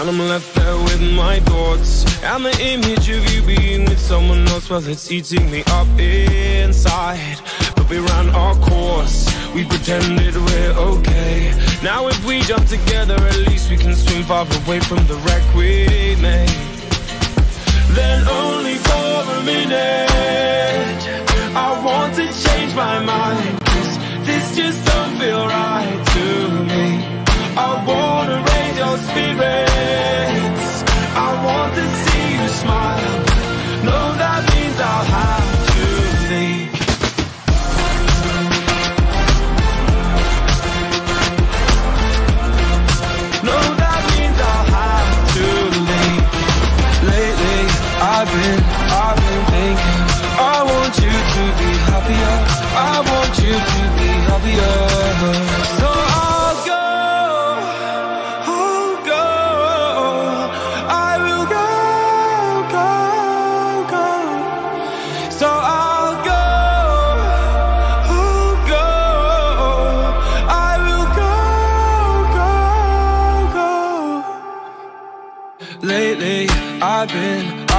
And I'm left there with my thoughts. And the image of you being with someone else Well, it's eating me up inside. But we ran our course. We pretended we're okay. Now if we jump together At least we can swim far away from the wreck we made. Then only for a minute I want to change my mind. Cause this just I've been, I've been thinking I want you to be happier. I want you to be happier. So I'll go, I'll go I will go, go, go. So I'll go, I'll go I will go, go, go. Lately, I've been,